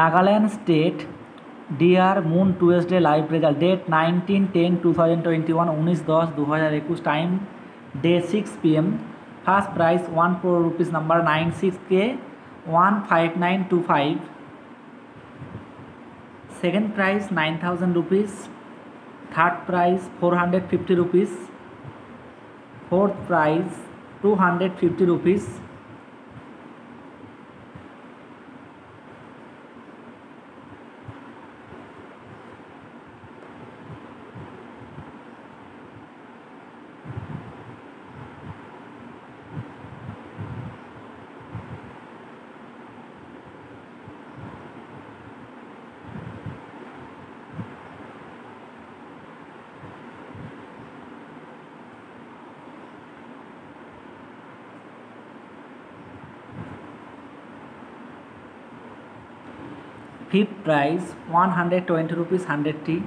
Nagaland state dear moon Tuesday live result date nineteen ten two thousand twenty one উনিশ দশ দু হাজার একুশ time day six P M first prize one four rupees number nine six K one five nine two five second prize nine thousand rupees third prize four hundred fifty rupees fourth prize 250 rupees fifth price 120 rupees 100 tea